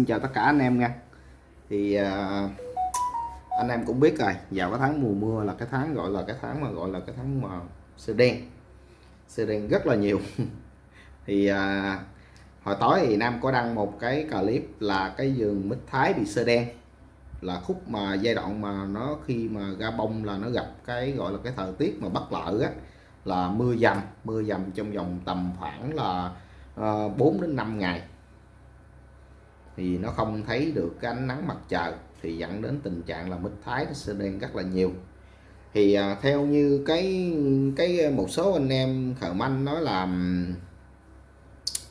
xin chào tất cả anh em nha. Thì à, anh em cũng biết rồi vào cái tháng mùa mưa là cái tháng gọi là cái tháng mà gọi là cái tháng mà sơ đen. Sơ đen rất là nhiều. Thì à, hồi tối thì Nam có đăng một cái clip là cái giường mít thái bị sơ đen. Là khúc mà giai đoạn mà nó khi mà ra bông là nó gặp cái gọi là cái thời tiết mà bất lợi á là mưa dầm mưa dầm trong vòng tầm khoảng là ờ, uh, 4 đến 5 ngày thì nó không thấy được cái ánh nắng mặt trời thì dẫn đến tình trạng là mít thái nó sẽ đen rất là nhiều. Thì à, theo như cái cái à, một số anh em khờ manh nói là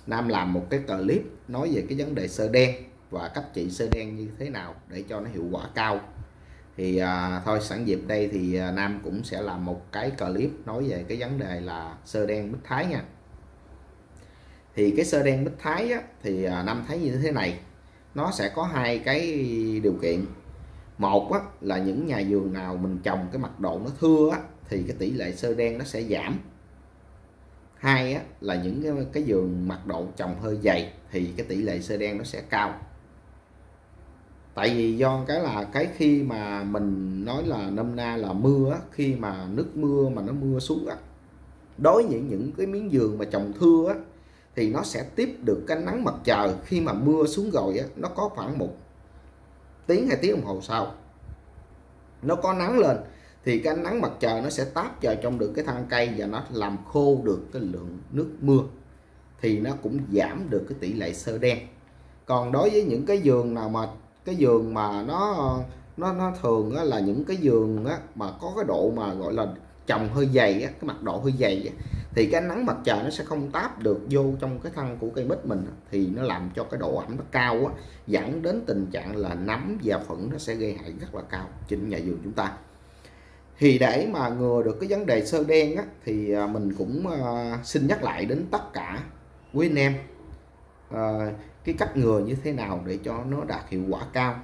Nam làm một cái clip nói về cái vấn đề sơ đen và cách trị sơ đen như thế nào để cho nó hiệu quả cao. Thì à, thôi sẵn dịp đây thì à, Nam cũng sẽ làm một cái clip nói về cái vấn đề là sơ đen mít thái nha. Thì cái sơ đen mít thái á, thì à, Nam thấy như thế này nó sẽ có hai cái điều kiện. Một á, là những nhà vườn nào mình trồng cái mật độ nó thưa á, thì cái tỷ lệ sơ đen nó sẽ giảm. Hai á, là những cái, cái vườn mật độ trồng hơi dày thì cái tỷ lệ sơ đen nó sẽ cao. Tại vì do cái là cái khi mà mình nói là nôm na là mưa á, khi mà nước mưa mà nó mưa xuống á, đối với những những cái miếng vườn mà trồng thưa á, thì nó sẽ tiếp được cái nắng mặt trời. Khi mà mưa xuống rồi á, nó có khoảng một tiếng hay tiếng đồng hồ sau nó có nắng lên thì cái nắng mặt trời nó sẽ táp vào trong được cái thân cây và nó làm khô được cái lượng nước mưa thì nó cũng giảm được cái tỷ lệ sơ đen. Còn đối với những cái giường nào mà cái giường mà nó nó nó thường á, là những cái giường á, mà có cái độ mà gọi là trồng hơi dày á, cái mặt độ hơi dày á, thì cái nắng mặt trời nó sẽ không táp được vô trong cái thân của cây mít mình thì nó làm cho cái độ ẩm nó cao á, dẫn đến tình trạng là nấm và phẫn nó sẽ gây hại rất là cao trên nhà vườn chúng ta. Thì để mà ngừa được cái vấn đề sơ đen á, thì à, mình cũng uh, xin nhắc lại đến tất cả quý anh em uh, cái cách ngừa như thế nào để cho nó đạt hiệu quả cao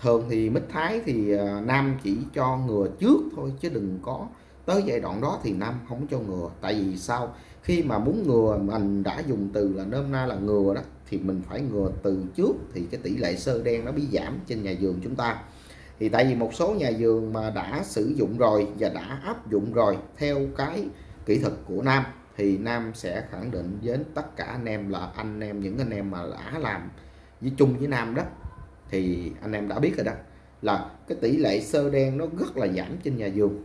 thường thì mít thái thì à, nam chỉ cho ngừa trước thôi chứ đừng có tới giai đoạn đó thì nam không cho ngừa. Tại vì sao? Khi mà muốn ngừa mình đã dùng từ là nôm na là ngừa đó, thì mình phải ngừa từ trước thì cái tỷ lệ sơ đen nó bị giảm trên nhà vườn chúng ta. Thì tại vì một số nhà vườn mà đã sử dụng rồi và đã áp dụng rồi theo cái kỹ thuật của Nam, thì Nam sẽ khẳng định với tất cả anh em là anh em, những anh em mà đã làm với chung với Nam đó thì anh em đã biết rồi đó, là cái tỷ lệ sơ đen nó rất là giảm trên nhà vườn.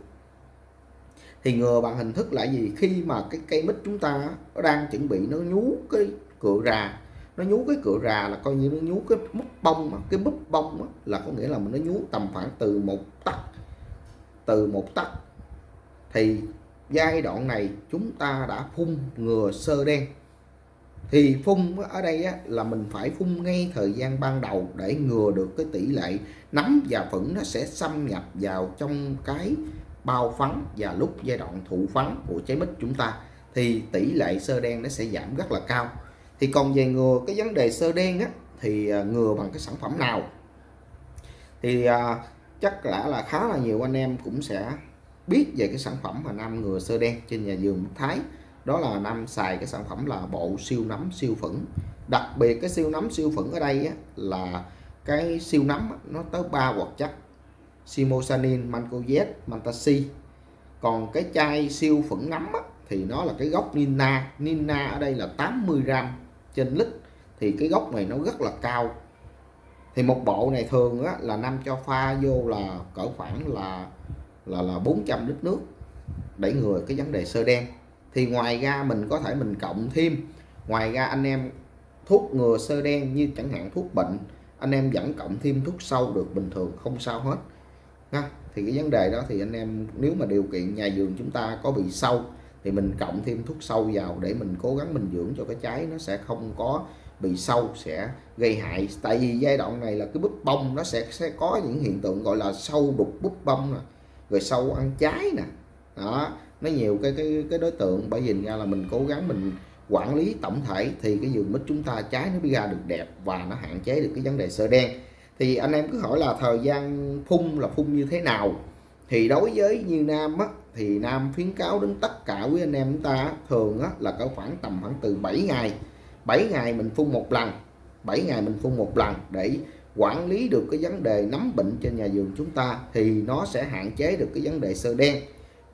Thì ngừa bằng hình thức là gì? Khi mà cái cây mít chúng ta nó đang chuẩn bị nó nhú cái cựa rà, nó nhú cái cựa rà là coi như nó nhú cái mút bông cái búp bông là có nghĩa là mình nó nhú tầm khoảng từ một tấc, từ một tấc. Thì giai đoạn này chúng ta đã phun ngừa sơ đen thì phun ở đây á, là mình phải phun ngay thời gian ban đầu để ngừa được cái tỷ lệ nấm và phẫn nó sẽ xâm nhập vào trong cái bao phấn và lúc giai đoạn thụ phấn của trái mít chúng ta. Thì tỷ lệ sơ đen nó sẽ giảm rất là cao. Thì còn về ngừa cái vấn đề sơ đen á thì à, ngừa bằng cái sản phẩm nào? Thì à, chắc là là khá là nhiều anh em cũng sẽ biết về cái sản phẩm mà nam ngừa sơ đen trên nhà vườn Thái đó là nam xài cái sản phẩm là bộ siêu nấm siêu phẫn. Đặc biệt cái siêu nấm siêu phẫn ở đây á, là cái siêu nấm nó tới ba hoạt chất. Simosanin mancozeb mantasi. Còn cái chai siêu phẫn nấm á, thì nó là cái gốc nina. Nina ở đây là 80 gram trên lít. Thì cái gốc này nó rất là cao. Thì một bộ này thường á, là năm cho pha vô là cỡ khoảng là là là 400 lít nước. Để ngừa cái vấn đề sơ đen thì ngoài ra mình có thể mình cộng thêm. Ngoài ra anh em thuốc ngừa sơ đen như chẳng hạn thuốc bệnh, anh em vẫn cộng thêm thuốc sâu được, bình thường không sao hết. Ha thì cái vấn đề đó thì anh em nếu mà điều kiện nhà vườn chúng ta có bị sâu thì mình cộng thêm thuốc sâu vào để mình cố gắng mình dưỡng cho cái trái nó sẽ không có bị sâu, sẽ gây hại. Tại vì giai đoạn này là cái búp bông nó sẽ sẽ có những hiện tượng gọi là sâu đục búp bông nè, rồi sâu ăn trái nè. Đó nó nhiều cái cái cái đối tượng bởi vì ra là mình cố gắng mình quản lý tổng thể thì cái vườn mít chúng ta trái nó mới ra được đẹp và nó hạn chế được cái vấn đề sơ đen. Thì anh em cứ hỏi là thời gian phun là phun như thế nào? Thì đối với như nam á thì nam khuyến cáo đến tất cả quý anh em chúng ta thường á, là có khoảng tầm khoảng từ 7 ngày. 7 ngày mình phun một lần 7 ngày mình phun một lần để quản lý được cái vấn đề nấm bệnh trên nhà vườn chúng ta thì nó sẽ hạn chế được cái vấn đề sơ đen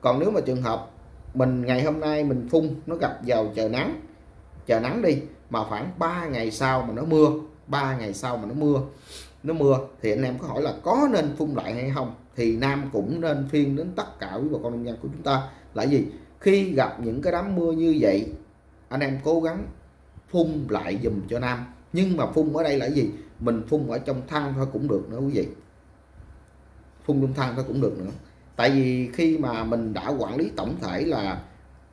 còn nếu mà trường hợp mình ngày hôm nay mình phun, nó gặp vào trời nắng trời nắng đi, mà khoảng 3 ngày sau mà nó mưa 3 ngày sau mà nó mưa nó mưa, thì anh em có hỏi là có nên phun lại hay không? Thì Nam cũng nên phiên đến tất cả quý bà con nông dân của chúng ta là gì? Khi gặp những cái đám mưa như vậy, anh em cố gắng phun lại dùm cho Nam. Nhưng mà phun ở đây là gì? Mình phun ở trong thang thôi cũng được nữa quý vị. Phun trong thang thôi cũng được nữa tại vì khi mà mình đã quản lý tổng thể là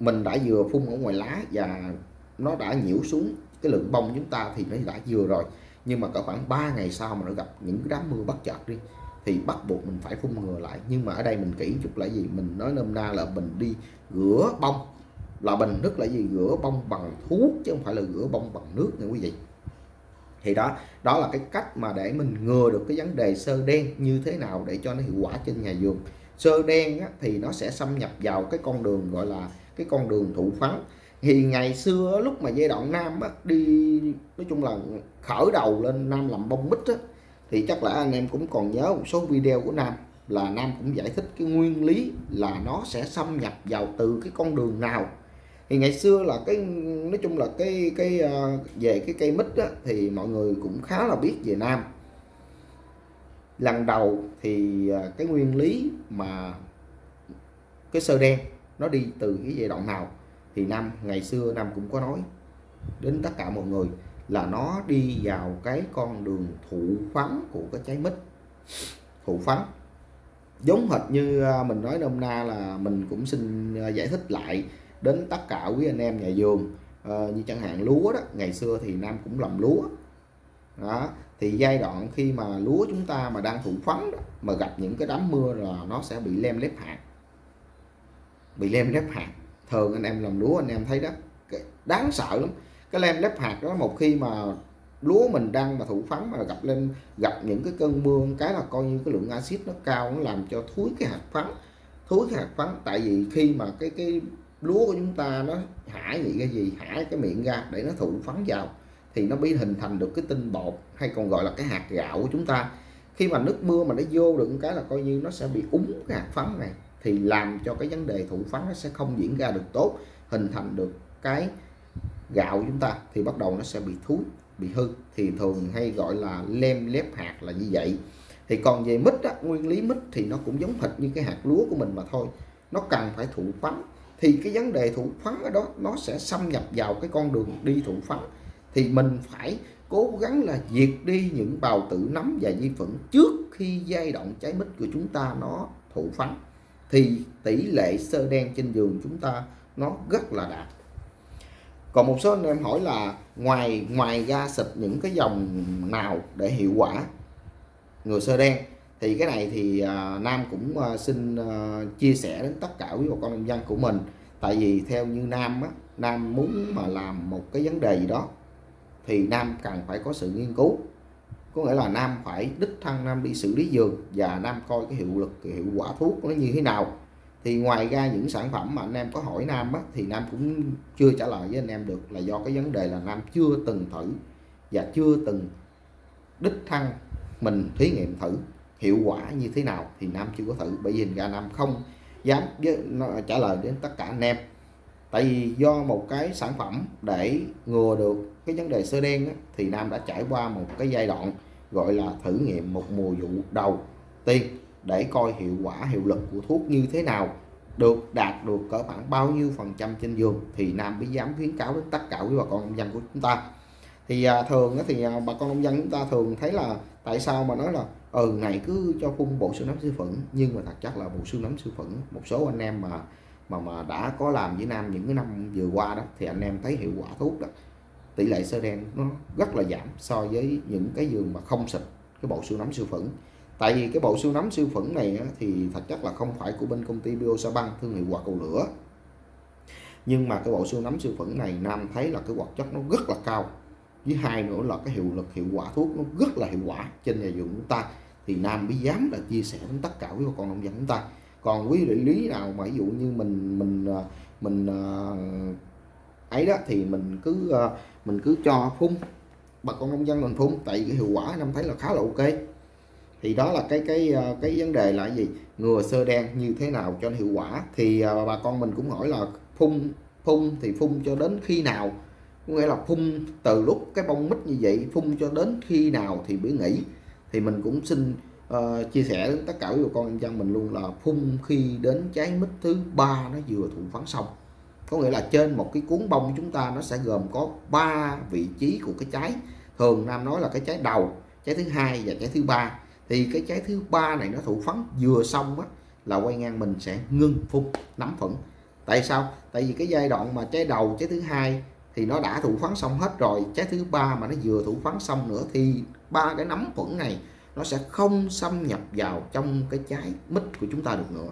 mình đã vừa phun ở ngoài lá và nó đã nhiễu xuống cái lượng bông chúng ta thì nó đã vừa rồi. Nhưng mà cả khoảng 3 ngày sau mà nó gặp những cái đám mưa bất chợt đi, thì bắt buộc mình phải phun ngừa lại. Nhưng mà ở đây mình kỹ chút là gì? Mình nói nôm na là mình đi rửa bông. Là bình nước là gì? Rửa bông bằng thuốc chứ không phải là rửa bông bằng nước nha quý vị. Thì đó đó là cái cách mà để mình ngừa được cái vấn đề sơ đen như thế nào để cho nó hiệu quả trên nhà vườn sơ đen á, thì nó sẽ xâm nhập vào cái con đường gọi là cái con đường thụ phấn. Thì ngày xưa lúc mà giai đoạn nam á, đi nói chung là khởi đầu lên nam làm bông mít á, thì chắc là anh em cũng còn nhớ một số video của nam là nam cũng giải thích cái nguyên lý là nó sẽ xâm nhập vào từ cái con đường nào. Thì ngày xưa là cái nói chung là cái cái ờ, về cái cây mít á, thì mọi người cũng khá là biết về nam lần đầu thì à, cái nguyên lý mà cái sơ đen nó đi từ cái giai đoạn nào thì năm ngày xưa năm cũng có nói đến tất cả mọi người là nó đi vào cái con đường thụ phấn của cái trái mít. Thụ phấn. Giống hệt như à, mình nói nôm na là mình cũng xin à, giải thích lại đến tất cả quý anh em nhà vườn à, như chẳng hạn lúa đó. Ngày xưa thì nam cũng làm lúa đó thì giai đoạn khi mà lúa chúng ta mà đang thụ phấn đó, mà gặp những cái đám mưa là nó sẽ bị lem lép hạt. Bị lem lép hạt. Thường anh em làm lúa anh em thấy đó đáng sợ lắm. Cái lem lép hạt đó một khi mà lúa mình đang mà thụ phấn mà gặp lên gặp những cái cơn mưa cái là coi như cái lượng axit nó cao nó làm cho thúi cái hạt phấn thúi cái hạt phấn tại vì khi mà cái cái lúa của chúng ta nó hả gì cái gì? Hả cái miệng ra để nó thụ phấn vào thì nó bị hình thành được cái tinh bột hay còn gọi là cái hạt gạo của chúng ta. Khi mà nước mưa mà nó vô được cái là coi như nó sẽ bị úng cái hạt phấn này thì làm cho cái vấn đề thụ phấn nó sẽ không diễn ra được tốt hình thành được cái gạo của chúng ta thì bắt đầu nó sẽ bị thúi bị hư. Thì thường hay gọi là lem lép hạt là như vậy. Thì còn về mít á, nguyên lý mít thì nó cũng giống thịt như cái hạt lúa của mình mà thôi. Nó cần phải thụ phấn. Thì cái vấn đề thụ phấn ở đó nó sẽ xâm nhập vào cái con đường đi thụ phấn thì mình phải cố gắng là diệt đi những bào tử nấm và vi khuẩn trước khi giai đoạn trái mít của chúng ta nó thụ phấn. Thì tỷ lệ sơ đen trên giường chúng ta nó rất là đạt. Còn một số anh em hỏi là ngoài ngoài ra xịt những cái dòng nào để hiệu quả người sơ đen? Thì cái này thì uh, Nam cũng uh, xin uh, chia sẻ đến tất cả quý bà con nông dân của mình. Tại vì theo như Nam á Nam muốn mà làm một cái vấn đề gì đó thì Nam cần phải có sự nghiên cứu. Có nghĩa là Nam phải đích thân Nam đi xử lý giường và Nam coi cái hiệu lực cái hiệu quả thuốc nó như thế nào. Thì ngoài ra những sản phẩm mà anh em có hỏi Nam á, thì Nam cũng chưa trả lời với anh em được là do cái vấn đề là Nam chưa từng thử và chưa từng đích thân mình thí nghiệm thử hiệu quả như thế nào thì Nam chưa có thử. Bởi vì ra Nam không dám với, trả lời đến tất cả anh em. Tại vì do một cái sản phẩm để ngừa được cái vấn đề sơ đen á, thì Nam đã trải qua một cái giai đoạn gọi là thử nghiệm một mùa vụ đầu tiên để coi hiệu quả hiệu lực của thuốc như thế nào. Được đạt được cỡ khoảng bao nhiêu phần trăm trên giường thì Nam mới dám khuyến cáo đến tất cả quý bà con nông dân của chúng ta. Thì à, thường thì à, bà con nông dân chúng ta thường thấy là tại sao mà nói là ừ này cứ cho phun bộ xương nấm siêu phẫn nhưng mà thật chất là bộ xương nấm siêu phẫn một số anh em mà mà mà đã có làm với Nam những cái năm vừa qua đó thì anh em thấy hiệu quả thuốc đó tỷ lệ sơ đen nó rất là giảm so với những cái giường mà không xịt cái bộ siêu nấm siêu phẫn. Tại vì cái bộ siêu nấm siêu phẫn này thì thật chất là không phải của bên công ty Biosaban thương hiệu quạt cầu lửa. Nhưng mà cái bộ siêu nấm siêu phẫn này Nam thấy là cái hoạt chất nó rất là cao. Với hai nữa là cái hiệu lực hiệu quả thuốc nó rất là hiệu quả trên nhà vườn chúng ta. Thì Nam mới dám là chia sẻ đến tất cả quý bà con nông dân chúng ta. Còn quý đại lý nào mà ví dụ như mình mình à, mình, mình ấy đó thì mình cứ ờ, mình cứ cho phun. Bà con nông dân mình phun tại vì cái hiệu quả năm thấy là khá là ok. Thì đó là cái cái ờ, cái vấn đề là gì? Ngừa sơ đen như thế nào cho nó hiệu quả? Thì ờ, bà con mình cũng hỏi là phun phun thì phun cho đến khi nào? Có nghĩa là phun từ lúc cái bông mít như vậy phun cho đến khi nào thì mới nghỉ? Thì mình cũng xin uh, chia sẻ đến tất cả bà con nông dân mình luôn là phun khi đến trái mít thứ ba nó vừa thụ phấn xong có nghĩa là trên một cái cuốn bông chúng ta nó sẽ gồm có ba vị trí của cái trái. Thường nam nói là cái trái đầu, trái thứ hai và trái thứ ba. Thì cái trái thứ ba này nó thụ phấn, vừa xong á, là quay ngang mình sẽ ngưng phun, nắm phẫn tại sao? Tại vì cái giai đoạn mà trái đầu, trái thứ hai thì nó đã thụ phấn xong hết rồi, trái thứ ba mà nó vừa thụ phấn xong nữa thì ba cái nấm phẫn này nó sẽ không xâm nhập vào trong cái trái mít của chúng ta được nữa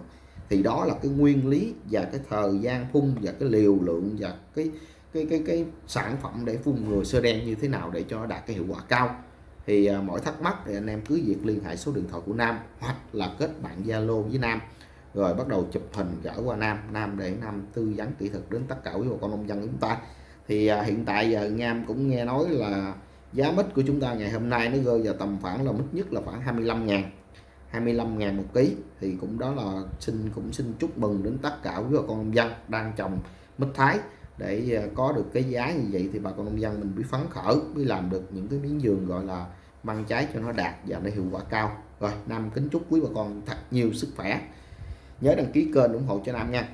thì đó là cái nguyên lý và cái thời gian phun và cái liều lượng và cái cái cái cái sản phẩm để phun ngừa sơ đen như thế nào để cho đạt cái hiệu quả cao. Thì à, mọi thắc mắc thì anh em cứ việc liên hệ số điện thoại của Nam hoặc là kết bạn Zalo với Nam. Rồi bắt đầu chụp hình gửi qua Nam Nam để Nam tư vấn kỹ thuật đến tất cả quý bà con nông dân của chúng ta. Thì à, hiện tại giờ Nam cũng nghe nói là giá mít của chúng ta ngày hôm nay nó rơi vào tầm khoảng là mít nhất là khoảng 25 ngàn. 25 ngàn một ký, thì cũng đó là xin, cũng xin chúc mừng đến tất cả quý bà con nông dân đang trồng mít thái để à, có được cái giá như vậy thì bà con nông dân mình biết phấn khởi, mới làm được những cái miếng giường gọi là mang trái cho nó đạt và nó hiệu quả cao. Rồi, Nam kính chúc quý bà con thật nhiều sức khỏe. Nhớ đăng ký kênh ủng hộ cho Nam nha.